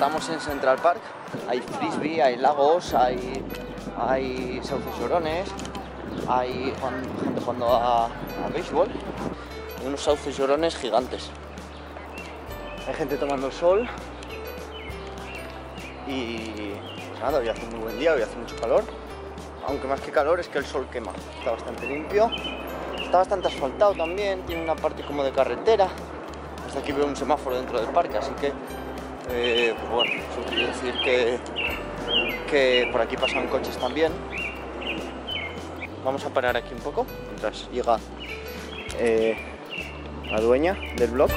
en Central Park. Hay frisbee, hay lagos, hay, hay sauces hay gente jugando a, a béisbol y unos sauces llorones gigantes. Hay gente tomando el sol y pues nada, hoy hace muy buen día, hoy hace mucho calor. Aunque más que calor es que el sol quema. Está bastante limpio. Está bastante asfaltado también, tiene una parte como de carretera. Hasta aquí veo un semáforo dentro del parque, así que, eh, bueno, eso quiere decir que, que por aquí pasan coches también. Vamos a parar aquí un poco mientras llega eh, la dueña del blog.